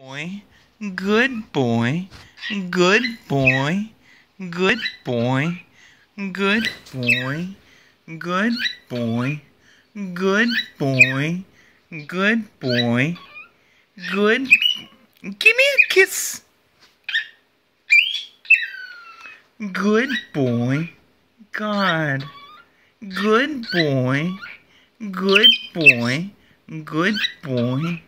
boy, good boy, good boy, good boy, good boy, good boy, good boy, good boy, good. Give me a kiss. Good boy, God. Good boy, good boy, good boy.